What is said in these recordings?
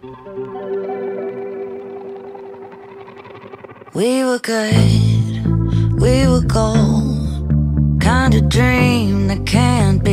We were good, we were gold. Kind of dream that can't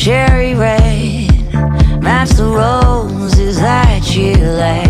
cherry red match the roses that you lay.